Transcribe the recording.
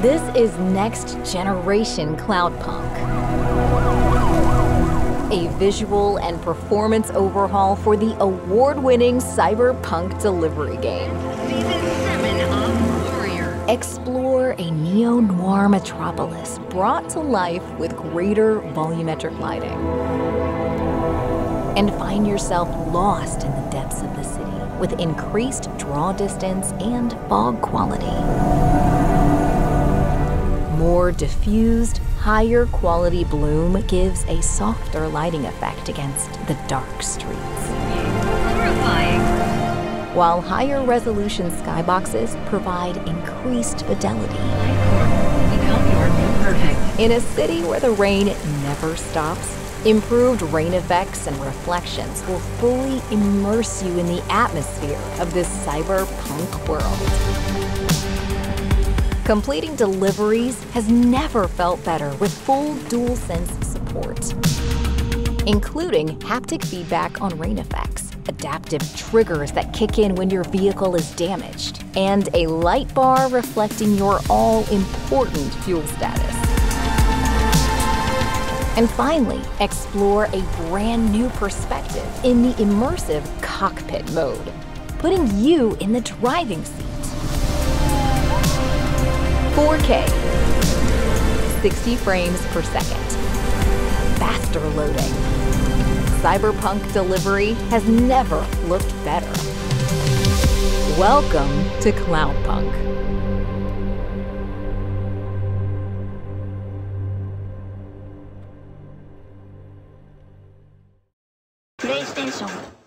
This is next generation Cloudpunk. A visual and performance overhaul for the award winning cyberpunk delivery game. Season 7 of Warrior. Explore a neo noir metropolis brought to life with greater volumetric lighting. And find yourself lost in the depths of the city with increased draw distance and fog quality. More diffused, higher quality bloom gives a softer lighting effect against the dark streets. Horrifying. While higher resolution skyboxes provide increased fidelity. Become your new perfect. In a city where the rain never stops, improved rain effects and reflections will fully immerse you in the atmosphere of this cyberpunk world. Completing deliveries has never felt better with full DualSense support, including haptic feedback on rain effects, adaptive triggers that kick in when your vehicle is damaged, and a light bar reflecting your all important fuel status. And finally, explore a brand new perspective in the immersive cockpit mode, putting you in the driving seat. 4K, 60 frames per second, faster loading. Cyberpunk delivery has never looked better. Welcome to Cloudpunk. プレイステーション